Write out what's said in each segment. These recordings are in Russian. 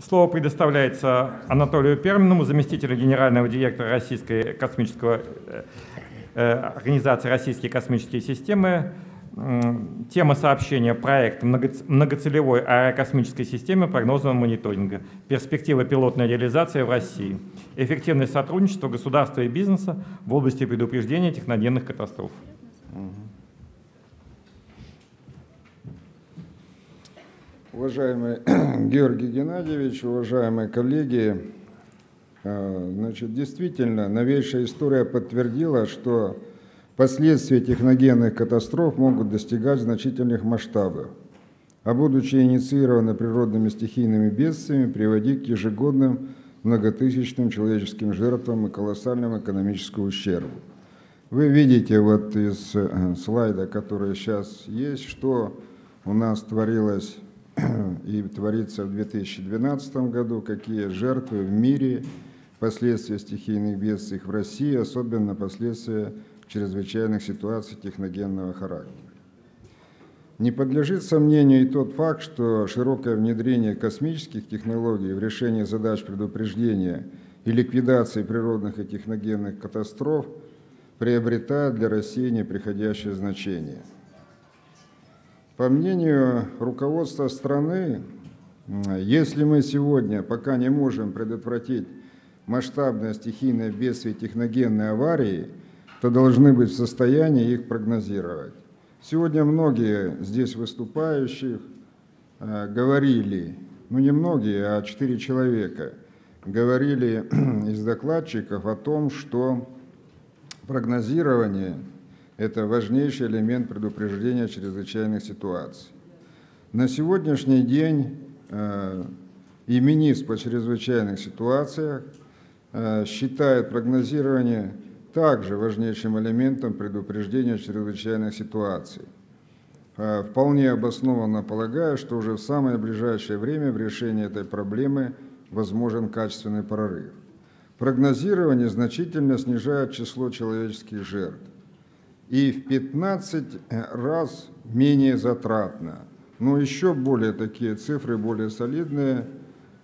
Слово предоставляется Анатолию Перминому, заместителю генерального директора Российской космического э, э, организации «Российские космические системы». Тема сообщения – проект многоцелевой аэрокосмической системы прогнозного мониторинга. Перспективы пилотной реализации в России. Эффективное сотрудничество государства и бизнеса в области предупреждения техногенных катастроф. Уважаемый Георгий Геннадьевич, уважаемые коллеги, э, значит, действительно, новейшая история подтвердила, что последствия техногенных катастроф могут достигать значительных масштабов, а будучи инициированы природными стихийными бедствиями, приводить к ежегодным многотысячным человеческим жертвам и колоссальному экономическому ущербу. Вы видите вот из э, слайда, который сейчас есть, что у нас творилось и творится в 2012 году, какие жертвы в мире, последствия стихийных бедствий в России, особенно последствия чрезвычайных ситуаций техногенного характера. Не подлежит сомнению и тот факт, что широкое внедрение космических технологий в решение задач предупреждения и ликвидации природных и техногенных катастроф приобретает для России неприходящее значение – по мнению руководства страны, если мы сегодня пока не можем предотвратить масштабное стихийное бедствие техногенной аварии, то должны быть в состоянии их прогнозировать. Сегодня многие здесь выступающих э, говорили, ну не многие, а четыре человека, говорили из докладчиков о том, что прогнозирование – это важнейший элемент предупреждения чрезвычайных ситуаций. На сегодняшний день э, и министр по чрезвычайных ситуациях э, считает прогнозирование также важнейшим элементом предупреждения чрезвычайных ситуаций. Э, вполне обоснованно полагаю, что уже в самое ближайшее время в решении этой проблемы возможен качественный прорыв. Прогнозирование значительно снижает число человеческих жертв и в 15 раз менее затратно. Но еще более такие цифры, более солидные,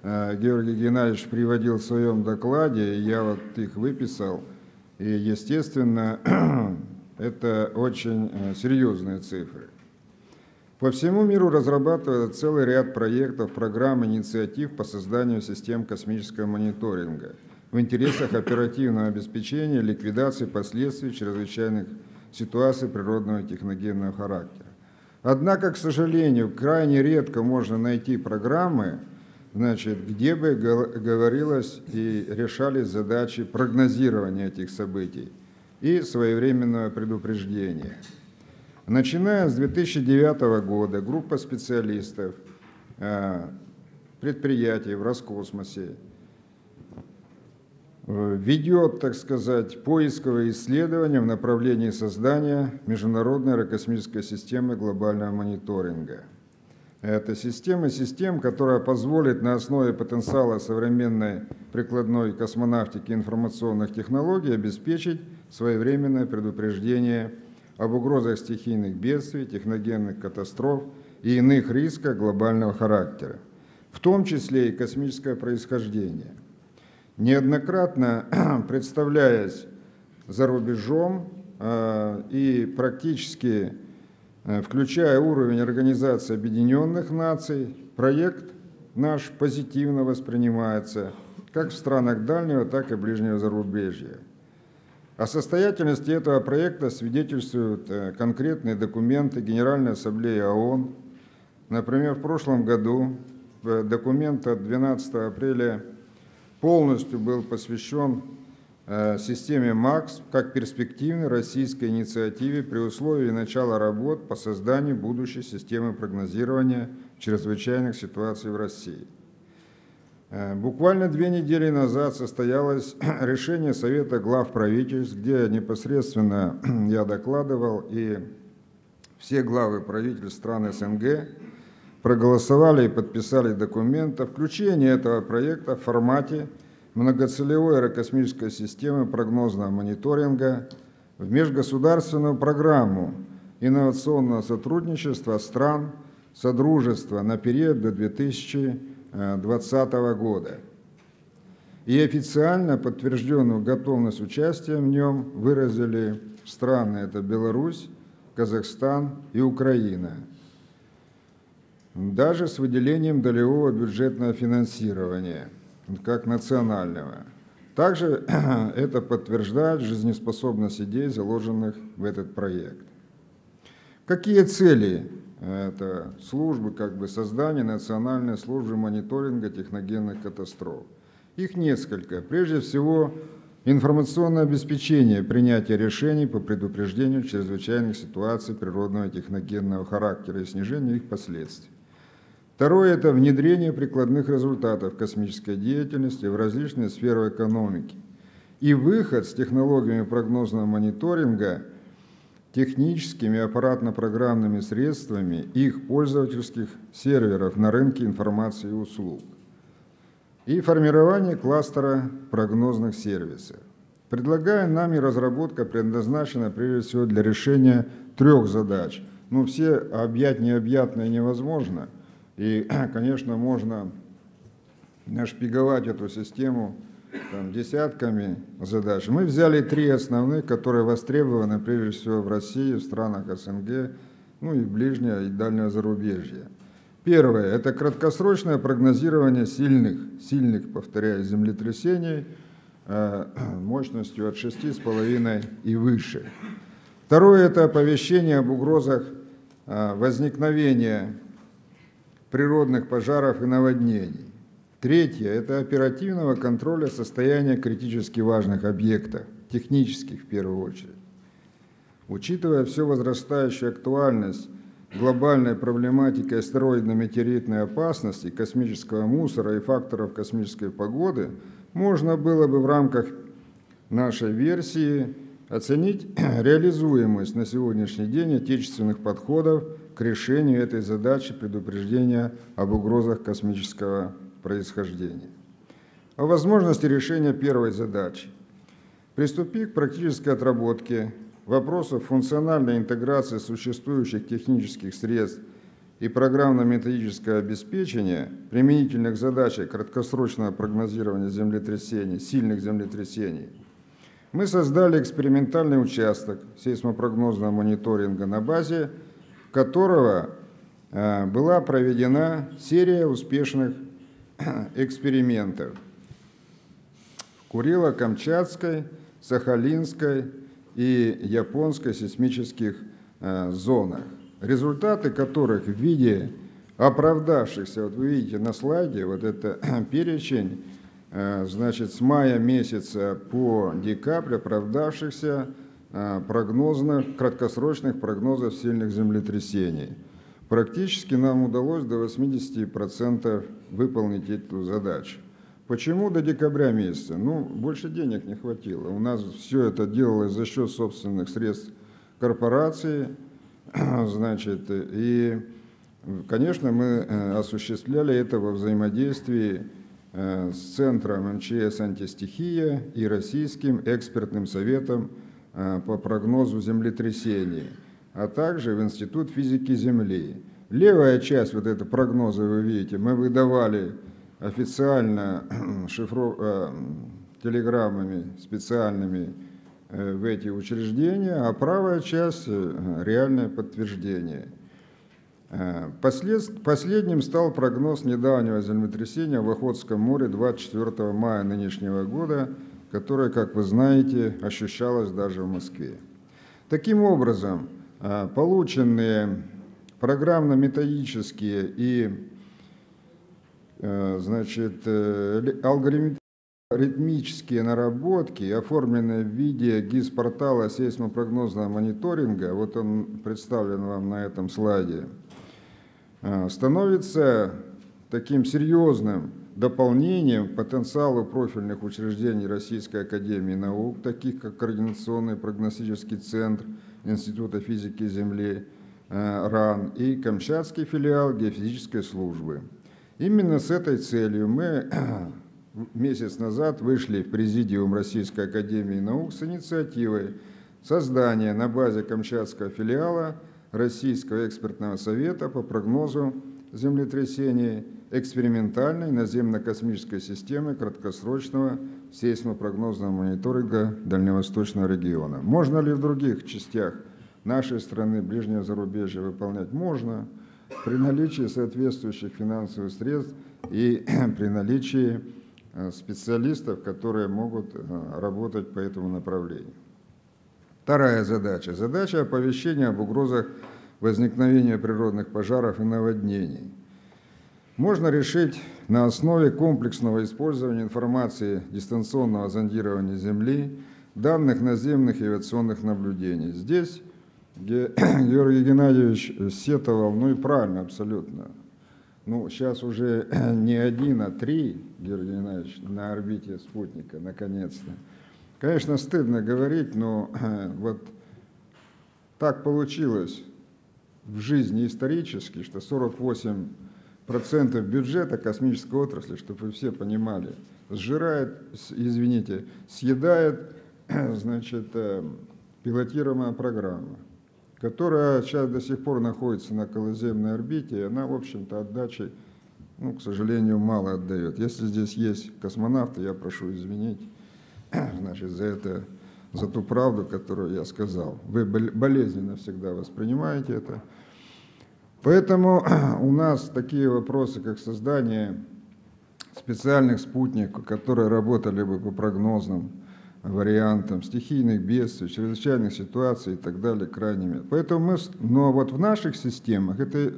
э, Георгий Геннадьевич приводил в своем докладе, я вот их выписал, и, естественно, это очень э, серьезные цифры. По всему миру разрабатывается целый ряд проектов, программ, инициатив по созданию систем космического мониторинга в интересах оперативного обеспечения, ликвидации последствий чрезвычайных ситуации природного техногенного характера. Однако, к сожалению, крайне редко можно найти программы, значит, где бы говорилось и решались задачи прогнозирования этих событий и своевременного предупреждения. Начиная с 2009 года группа специалистов э, предприятий в Роскосмосе ведет, так сказать, поисковые исследования в направлении создания международной аэрокосмической системы глобального мониторинга. Это система систем, которая позволит на основе потенциала современной прикладной космонавтики и информационных технологий обеспечить своевременное предупреждение об угрозах стихийных бедствий, техногенных катастроф и иных рисках глобального характера, в том числе и космическое происхождение – неоднократно представляясь за рубежом э, и практически э, включая уровень Организации Объединенных Наций, проект наш позитивно воспринимается как в странах дальнего, так и ближнего зарубежья. О состоятельности этого проекта свидетельствуют э, конкретные документы Генеральной Ассамблеи ООН. Например, в прошлом году документ от 12 апреля полностью был посвящен э, системе МАКС как перспективной российской инициативе при условии начала работ по созданию будущей системы прогнозирования чрезвычайных ситуаций в России. Э, буквально две недели назад состоялось решение Совета глав правительств, где непосредственно я докладывал, и все главы правительств стран СНГ проголосовали и подписали документ о включении этого проекта в формате многоцелевой аэрокосмической системы прогнозного мониторинга в межгосударственную программу инновационного сотрудничества стран Содружества на период до 2020 2020 года. И официально подтвержденную готовность участия в нем выразили страны – это Беларусь, Казахстан и Украина. Даже с выделением долевого бюджетного финансирования, как национального. Также это подтверждает жизнеспособность идей, заложенных в этот проект. Какие цели это службы, как бы создание национальной службы мониторинга техногенных катастроф? Их несколько. Прежде всего, информационное обеспечение принятия решений по предупреждению чрезвычайных ситуаций природного и техногенного характера и снижению их последствий. Второе – это внедрение прикладных результатов космической деятельности в различные сферы экономики и выход с технологиями прогнозного мониторинга техническими аппаратно-программными средствами их пользовательских серверов на рынке информации и услуг и формирование кластера прогнозных сервисов. Предлагаемая нами разработка предназначена прежде всего для решения трех задач. Ну, все объять необъятное невозможно. И, конечно, можно нашпиговать эту систему там, десятками задач. Мы взяли три основных, которые востребованы прежде всего в России, в странах СНГ, ну и ближнее и дальнее зарубежье. Первое – это краткосрочное прогнозирование сильных, сильных, повторяю, землетрясений э, мощностью от 6,5 и выше. Второе – это оповещение об угрозах э, возникновения природных пожаров и наводнений. Третье – это оперативного контроля состояния критически важных объектов, технических в первую очередь. Учитывая всю возрастающую актуальность глобальной проблематики астероидно-метеоритной опасности, космического мусора и факторов космической погоды, можно было бы в рамках нашей версии оценить реализуемость на сегодняшний день отечественных подходов к решению этой задачи предупреждения об угрозах космического происхождения. О возможности решения первой задачи. Приступив к практической отработке вопросов функциональной интеграции существующих технических средств и программно-методическое обеспечение применительных задачей краткосрочного прогнозирования землетрясений, сильных землетрясений, мы создали экспериментальный участок сейсмопрогнозного мониторинга на базе которого э, была проведена серия успешных экспериментов. В Курило-Камчатской, Сахалинской и Японской сейсмических э, зонах, результаты которых в виде оправдавшихся, вот вы видите на слайде, вот это перечень, значит, с мая месяца по декабрь оправдавшихся Э, прогнозных, краткосрочных прогнозов сильных землетрясений. Практически нам удалось до 80% выполнить эту задачу. Почему до декабря месяца? Ну, больше денег не хватило. У нас все это делалось за счет собственных средств корпорации, значит, и, конечно, мы э, осуществляли это во взаимодействии э, с Центром МЧС «Антистихия» и Российским экспертным советом Э, по прогнозу землетрясений, а также в Институт физики Земли. Левая часть вот этой прогноза, вы видите, мы выдавали официально шифров... Э, телеграммами специальными э, в эти учреждения, а правая часть – реальное подтверждение. Послед... Последним стал прогноз недавнего землетрясения в Охотском море 24 мая нынешнего года – которое, как вы знаете, ощущалось даже в Москве. Таким образом, а, полученные программно-методические и а, значит, э, алгоритмические наработки, оформленные в виде ГИС-портала сейсмопрогнозного мониторинга, вот он представлен вам на этом слайде, становится таким серьезным дополнением к потенциалу профильных учреждений Российской Академии Наук, таких как Координационный прогностический центр Института физики Земли э, РАН и Камчатский филиал геофизической службы. Именно с этой целью мы месяц назад вышли в Президиум Российской Академии Наук с инициативой создания на базе Камчатского филиала Российского экспертного совета по прогнозу землетрясений экспериментальной наземно-космической системы краткосрочного сейсмопрогнозного мониторинга Дальневосточного региона. Можно ли в других частях нашей страны, ближнего зарубежья выполнять? Можно, при наличии соответствующих финансовых средств и при наличии э, специалистов, которые могут э, работать по этому направлению. Вторая задача. Задача оповещения об угрозах возникновения природных пожаров и наводнений. Можно решить на основе комплексного использования информации дистанционного зондирования Земли, данных наземных авиационных наблюдений. Здесь Георгий Геннадьевич сетовал, ну и правильно абсолютно. Ну, сейчас уже не один, а три, Георгий Геннадьевич, на орбите спутника, наконец-то. Конечно, стыдно говорить, но вот так получилось в жизни исторически, что 48% бюджета космической отрасли, чтобы вы все понимали, сжирает, извините, съедает, значит, э, пилотируемая программа которая сейчас до сих пор находится на околоземной орбите, и она, в общем-то, отдачи, ну, к сожалению, мало отдает. Если здесь есть космонавты, я прошу извинить, значит, за это, за ту правду, которую я сказал. Вы болезненно всегда воспринимаете это. Поэтому у нас такие вопросы, как создание специальных спутников, которые работали бы по прогнозным вариантам стихийных бедствий, чрезвычайных ситуаций и так далее крайними. Поэтому мы, но вот в наших системах это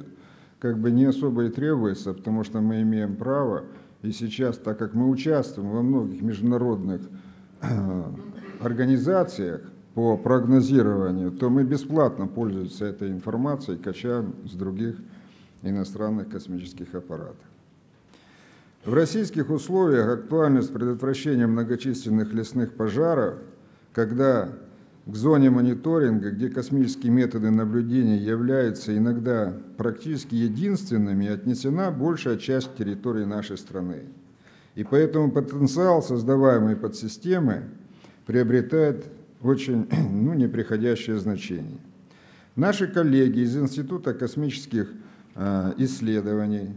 как бы не особо и требуется, потому что мы имеем право, и сейчас, так как мы участвуем во многих международных организациях по прогнозированию, то мы бесплатно пользуемся этой информацией, качаем с других иностранных космических аппаратов. В российских условиях актуальность предотвращения многочисленных лесных пожаров, когда к зоне мониторинга, где космические методы наблюдения являются иногда практически единственными, отнесена большая часть территории нашей страны. И поэтому потенциал, создаваемый под системы, приобретает очень ну, неприходящее значение. Наши коллеги из Института космических э, исследований,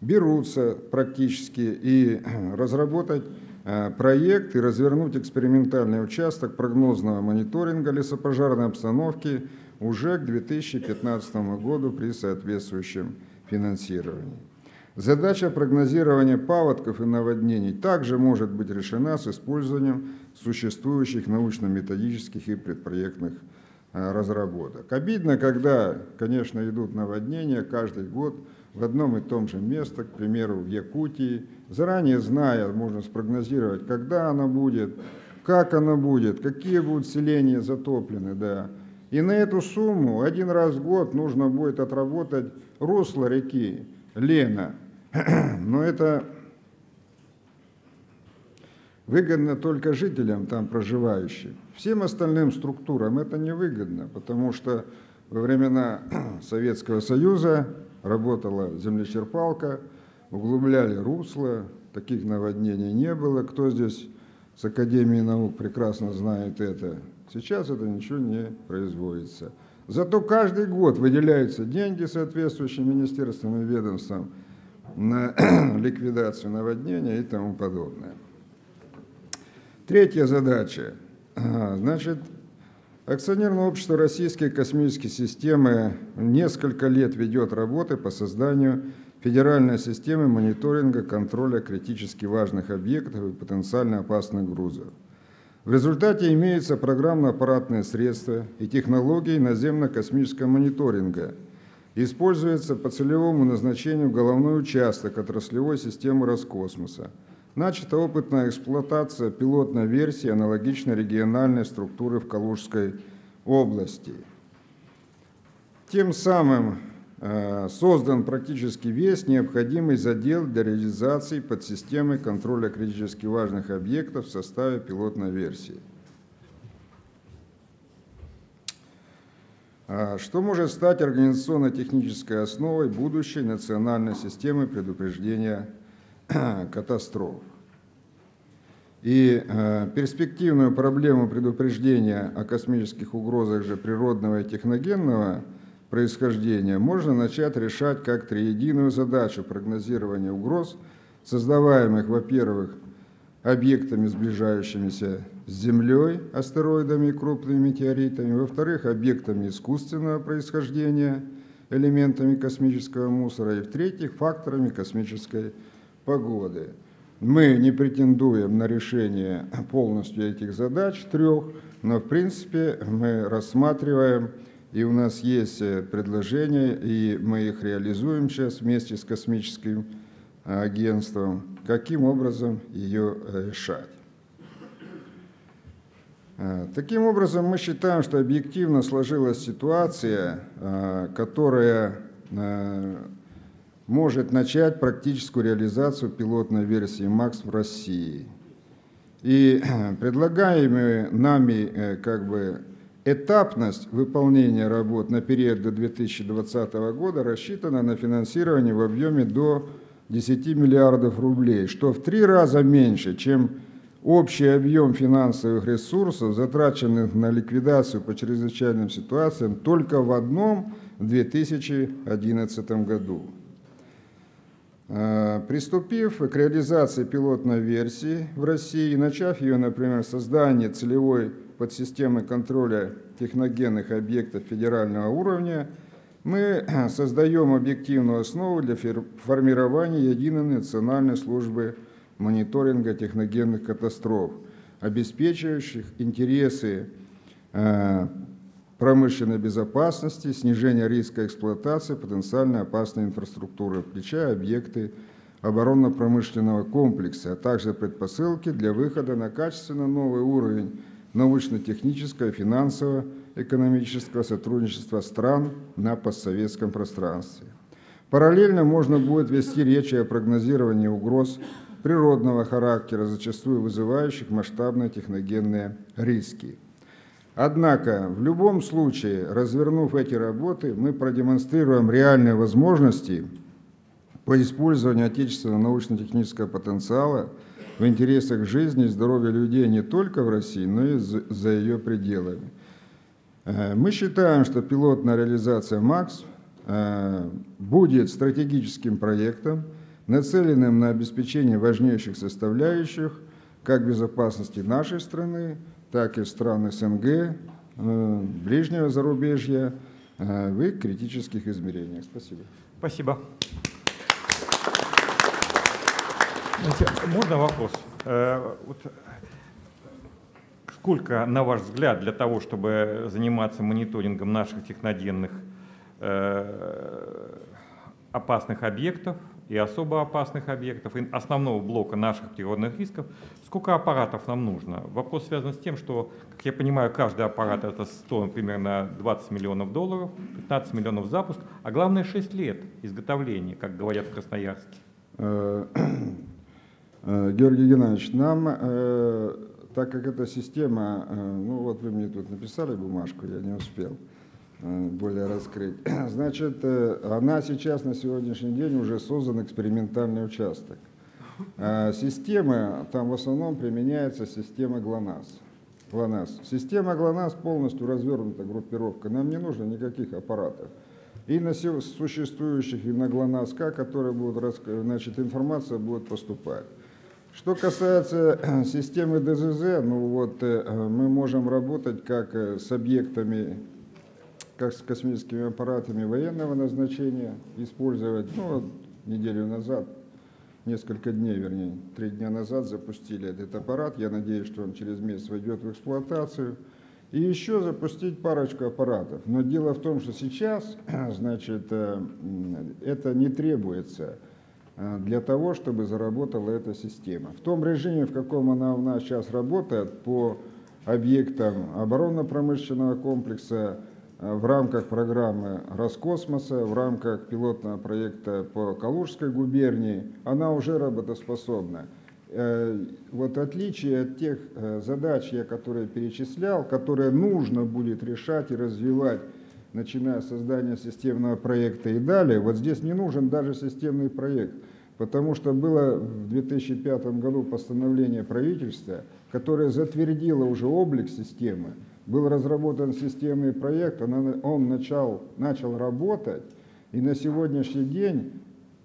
берутся практически и разработать э, проект и развернуть экспериментальный участок прогнозного мониторинга лесопожарной обстановки уже к 2015 году при соответствующем финансировании. Задача прогнозирования паводков и наводнений также может быть решена с использованием существующих научно-методических и предпроектных э, разработок. Обидно, когда, конечно, идут наводнения каждый год, в одном и том же месте, к примеру, в Якутии, заранее зная, можно спрогнозировать, когда она будет, как она будет, какие будут селения затоплены, да. И на эту сумму один раз в год нужно будет отработать русло реки Лена. Но это выгодно только жителям там проживающим. Всем остальным структурам это невыгодно, потому что во времена Советского Союза работала землечерпалка, углубляли русло, таких наводнений не было. Кто здесь с Академии наук прекрасно знает это. Сейчас это ничего не производится. Зато каждый год выделяются деньги соответствующим министерствам и ведомствам на ликвидацию наводнения и тому подобное. Третья задача. Значит, Акционерное общество «Российские космические системы» несколько лет ведет работы по созданию федеральной системы мониторинга контроля критически важных объектов и потенциально опасных грузов. В результате имеются программно-аппаратные средства и технологии наземно-космического мониторинга. Используется по целевому назначению головной участок отраслевой системы Роскосмоса – Начата опытная эксплуатация пилотной версии аналогичной региональной структуры в Калужской области. Тем самым э, создан практически весь необходимый задел для реализации подсистемы контроля критически важных объектов в составе пилотной версии. Что может стать организационно-технической основой будущей национальной системы предупреждения катастроф. И э, перспективную проблему предупреждения о космических угрозах же природного и техногенного происхождения можно начать решать как триединую задачу прогнозирования угроз, создаваемых, во-первых, объектами, сближающимися с Землей, астероидами и крупными метеоритами, во-вторых, объектами искусственного происхождения, элементами космического мусора, и в-третьих, факторами космической погоды. Мы не претендуем на решение полностью этих задач трех, но в принципе мы рассматриваем, и у нас есть предложения, и мы их реализуем сейчас вместе с космическим агентством, каким образом ее решать. Таким образом, мы считаем, что объективно сложилась ситуация, которая может начать практическую реализацию пилотной версии МАКС в России. И предлагаемые нами как бы этапность выполнения работ на период до 2020 года рассчитана на финансирование в объеме до 10 миллиардов рублей, что в три раза меньше, чем общий объем финансовых ресурсов, затраченных на ликвидацию по чрезвычайным ситуациям только в одном в 2011 году. Э, приступив к реализации пилотной версии в России начав ее, например, создание целевой подсистемы контроля техногенных объектов федерального уровня, мы создаем объективную основу для формирования единой национальной службы мониторинга техногенных катастроф, обеспечивающих интересы э, промышленной безопасности, снижения риска эксплуатации потенциально опасной инфраструктуры, включая объекты оборонно-промышленного комплекса, а также предпосылки для выхода на качественно новый уровень научно-технического, финансового, экономического сотрудничества стран на постсоветском пространстве. Параллельно можно будет вести речь о прогнозировании угроз природного характера, зачастую вызывающих масштабные техногенные риски. Однако, в любом случае, развернув эти работы, мы продемонстрируем реальные возможности по использованию отечественного научно-технического потенциала в интересах жизни и здоровья людей не только в России, но и за ее пределами. Э, мы считаем, что пилотная реализация МАКС э, будет стратегическим проектом, нацеленным на обеспечение важнейших составляющих как безопасности нашей страны, так и стран СНГ, э, ближнего зарубежья в их критических измерениях. Спасибо. Спасибо. Можно вопрос? Вот сколько, на ваш взгляд, для того, чтобы заниматься мониторингом наших техногенных опасных объектов, и особо опасных объектов, и основного блока наших природных рисков, сколько аппаратов нам нужно. Вопрос связан с тем, что, как я понимаю, каждый аппарат это стоит примерно 20 миллионов долларов, 15 миллионов запуск, а главное 6 лет изготовления, как говорят в Красноярске. Э, э, Георгий Геннадьевич, нам, э, так как эта система, ну вот вы мне тут написали бумажку, я не успел, Э, более раскрыть. Значит, э, она сейчас на сегодняшний день уже создан экспериментальный участок. Система, там в основном применяется система ГЛОНАСС. ГЛОНАСС. Система ГЛОНАСС полностью развернута группировка, нам не нужно никаких аппаратов. И на существующих, и на ГЛОНАСС-К, которые будут, значит, информация будет поступать. Что касается системы ДЗЗ, ну вот э, мы можем работать как с объектами как с космическими аппаратами военного назначения, использовать, ну, неделю назад, несколько дней, вернее, три дня назад запустили этот аппарат. Я надеюсь, что он через месяц войдет в эксплуатацию. И еще запустить парочку аппаратов. Но дело в том, что сейчас, значит, э, это не требуется э, для того, чтобы заработала эта система. В том режиме, в каком она у нас сейчас работает, по объектам оборонно-промышленного комплекса, Э, в рамках программы Роскосмоса, в рамках пилотного проекта по Калужской губернии, она уже работоспособна. Э, вот отличие от тех э, задач, я которые перечислял, которые нужно будет решать и развивать, начиная с создания системного проекта и далее, вот здесь не нужен даже системный проект, потому что было в 2005 году постановление правительства, которое затвердило уже облик системы, был разработан системный проект, он, начал, начал работать, и на сегодняшний день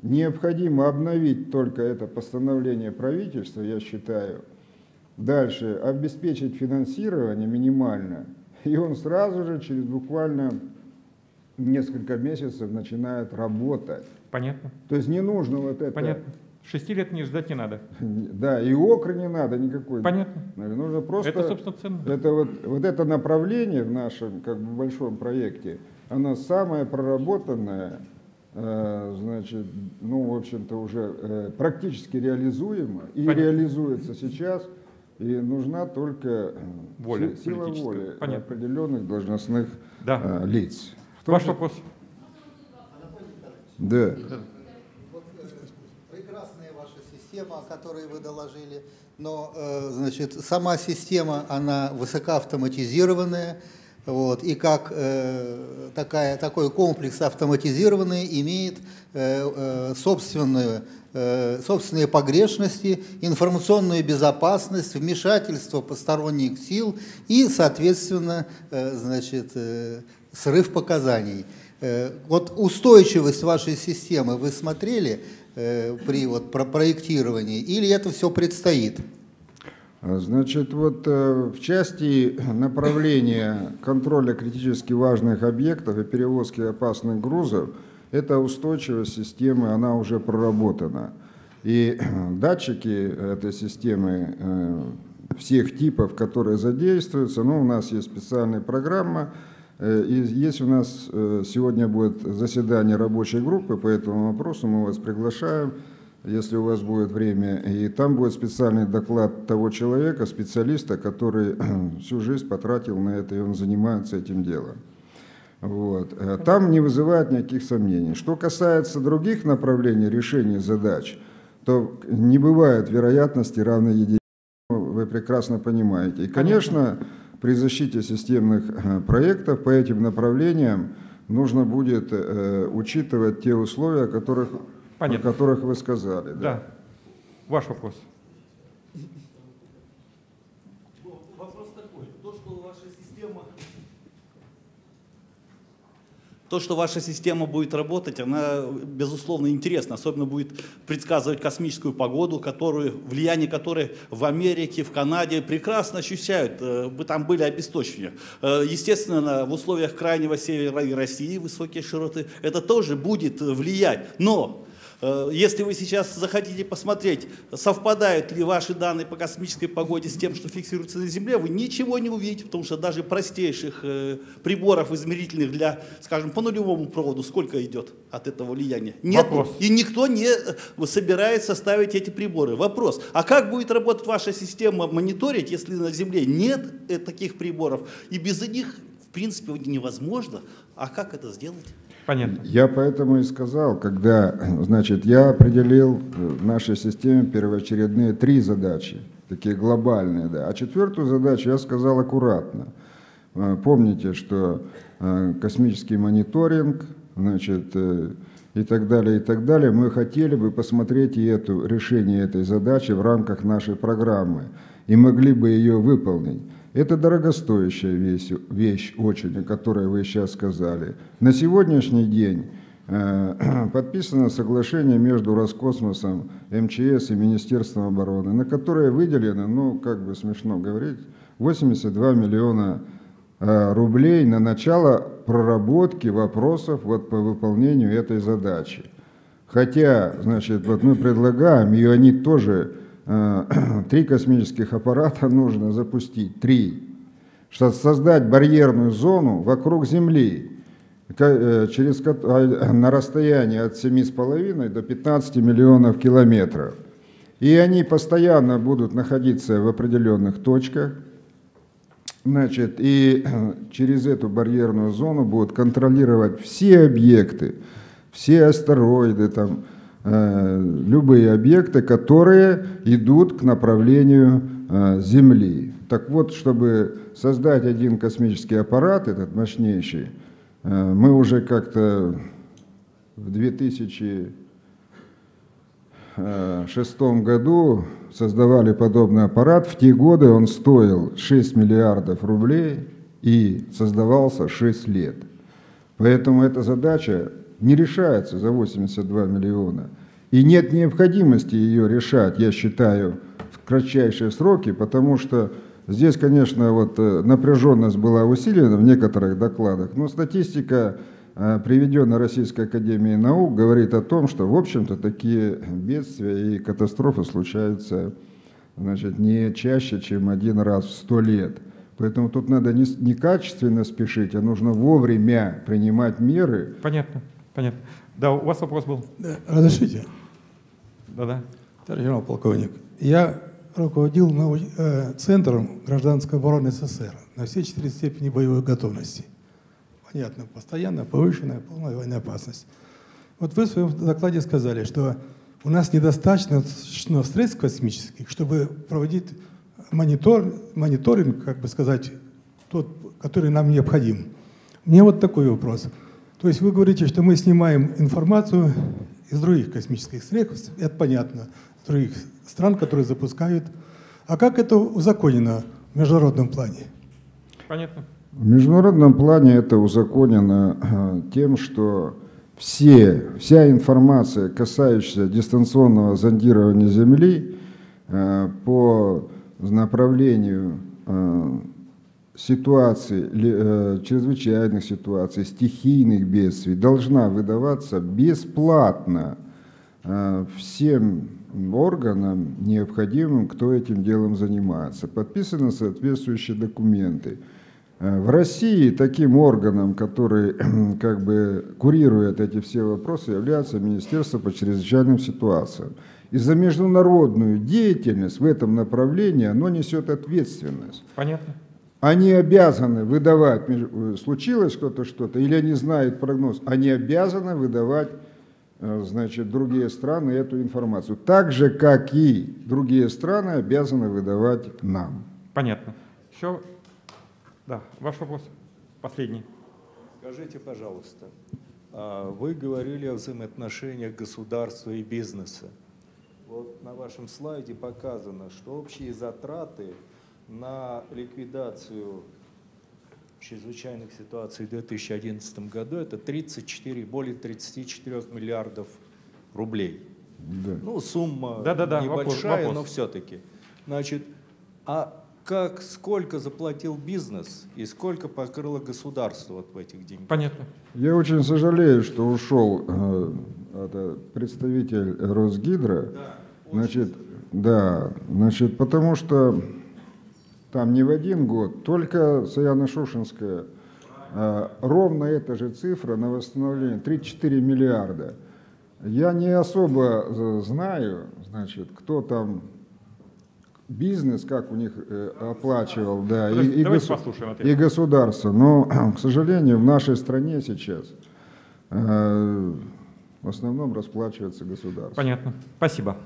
необходимо обновить только это постановление правительства, я считаю, дальше обеспечить финансирование минимально, и он сразу же через буквально несколько месяцев начинает работать. Понятно. То есть не нужно вот это... Понятно. Шести лет не ждать не надо. Да, и окры не надо никакой. Понятно. Нужно просто... Это, собственно, ценно. Это вот, вот это направление в нашем как бы, большом проекте, оно самое проработанное, э, значит, ну, в общем-то, уже э, практически реализуемо и Понятно. реализуется сейчас. И нужна только э, Воля си- сила воли Понятно. определенных должностных Да. э, лиц. В том Ваш вопрос. Да. Вот, прекрасная ваша система, о которой вы доложили, но э, значит, сама система, она высокоавтоматизированная, вот, и как э, такая, такой комплекс автоматизированный имеет э, э, собственную, э, собственные погрешности, информационную безопасность, вмешательство посторонних сил и, соответственно, э, значит, э, срыв показаний. Э, Вот устойчивость вашей системы вы смотрели э, при вот про- проектировании или это все предстоит? Значит, вот э, в части направления контроля критически важных объектов и перевозки опасных грузов, эта устойчивость системы, она уже проработана. И датчики этой системы всех типов, которые задействуются, ну, у нас есть специальная программа, и есть у нас э, сегодня будет заседание рабочей группы по этому вопросу, мы вас приглашаем, если у вас будет время. И там будет специальный доклад того человека, специалиста, который всю жизнь потратил на это, и он занимается этим делом. Вот. Э, Там не вызывает никаких сомнений. Что касается других направлений решения задач, то не бывает вероятности равной единице. Вы прекрасно понимаете. И, конечно, при защите системных э, проектов по этим направлениям нужно будет э, учитывать те условия, о которых, о которых вы сказали. Да. Ваш вопрос. Вопрос такой. То, что ваша система... То, что ваша система будет работать, она, безусловно, интересна. Особенно будет предсказывать космическую погоду, которую, влияние которой в Америке, в Канаде прекрасно ощущают. Э, там были обесточения. Э, Естественно, в условиях крайнего севера и России, высокие широты, это тоже будет э, влиять. Но Если вы сейчас захотите посмотреть, совпадают ли ваши данные по космической погоде с тем, что фиксируется на Земле, вы ничего не увидите, потому что даже простейших э, приборов измерительных для, скажем, по нулевому проводу сколько идет от этого влияния? Нет. Вопрос. И никто не э, собирается ставить эти приборы. Вопрос, а как будет работать ваша система мониторить, если на Земле нет э, таких приборов, и без них, в принципе, невозможно? А как это сделать? Понятно. Я поэтому и сказал, когда, значит, я определил в нашей системе первоочередные три задачи, такие глобальные, да. А четвертую задачу я сказал аккуратно. Э, Помните, что э, космический мониторинг, значит, э, и так далее, и так далее, мы хотели бы посмотреть и это решение этой задачи в рамках нашей программы и могли бы ее выполнить. Это дорогостоящая вещь, вещь очень, о которой вы сейчас сказали. На сегодняшний день э, подписано соглашение между Роскосмосом, МЧС и Министерством обороны, на которое выделено, ну, как бы смешно говорить, 82 миллиона э, рублей на начало проработки вопросов вот по выполнению этой задачи. Хотя, значит, вот мы предлагаем, и они тоже, три космических аппарата нужно запустить, три, чтобы создать барьерную зону вокруг Земли, э, через, а, на расстоянии от 7,5 до 15 миллионов километров. И они постоянно будут находиться в определенных точках, Значит, и через эту барьерную зону будут контролировать все объекты, все астероиды, там, э, любые объекты, которые идут к направлению э, Земли. Так вот, чтобы создать один космический аппарат, этот мощнейший, э, мы уже как-то в 2000 шестом году создавали подобный аппарат. В те годы он стоил 6 миллиардов рублей. и создавался 6 лет. Поэтому эта задача не решается за 82 миллиона. И нет необходимости ее решать, я считаю, в кратчайшие сроки, потому что здесь, конечно, вот э, напряженность была усилена в некоторых докладах, но статистика, э, приведенная Российской Академией Наук, говорит о том, что, в общем-то, такие бедствия и катастрофы случаются значит, не чаще, чем один раз в сто лет. Поэтому тут надо не, не качественно спешить, а нужно вовремя принимать меры. Понятно, понятно. Да, у вас вопрос был? Разрешите, Да-да. товарищ генерал-полковник. Я руководил э, Центром гражданской обороны СССР на все четыре степени боевой готовности. Понятно, постоянная, повышенная, полная военная опасность. Вот вы в своем докладе сказали, что у нас недостаточно средств космических, чтобы проводить монитор, мониторинг, как бы сказать, тот, который нам необходим. Мне вот такой вопрос. То есть вы говорите, что мы снимаем информацию из других космических средств, это понятно, из других стран, которые запускают. А как это узаконено в международном плане? Понятно. В международном плане это узаконено э, тем, что все, вся информация, касающаяся дистанционного зондирования Земли э, по направлению э, ситуаций, э, чрезвычайных ситуаций, стихийных бедствий, должна выдаваться бесплатно э, всем органам, необходимым, кто этим делом занимается. Подписаны соответствующие документы. Э, В России таким органом, который как бы курирует эти все вопросы, является Министерство по чрезвычайным ситуациям. И за международную деятельность в этом направлении оно несет ответственность. Понятно. Они обязаны выдавать, э, случилось что-то, что-то, или они знают прогноз, они обязаны выдавать, э, значит, другие страны эту информацию. Так же, как и другие страны обязаны выдавать нам. Понятно. Еще? Да, ваш вопрос. Последний. Скажите, пожалуйста, а, вы говорили о взаимоотношениях государства и бизнеса. Вот на вашем слайде показано, что общие затраты на ликвидацию чрезвычайных ситуаций в 2011 году это 34, более 34 миллиардов рублей. Да. Ну, сумма Да-да-да, вопрос- небольшая, вопрос. но все-таки. Значит, а как, сколько заплатил бизнес и сколько покрыло государство вот в этих деньгах? Понятно. Я очень сожалею, что ушел э, это, представитель Росгидро. Значит, да, значит, потому что там не в один год, только Саяно-Шушинская, э, ровно эта же цифра на восстановление 34 миллиарда. Я не особо э, знаю, значит, кто там бизнес, как у них э, оплачивал, да, и, и госу- и государство. Но, к сожалению, в нашей стране сейчас в основном расплачивается государство. Понятно. Спасибо.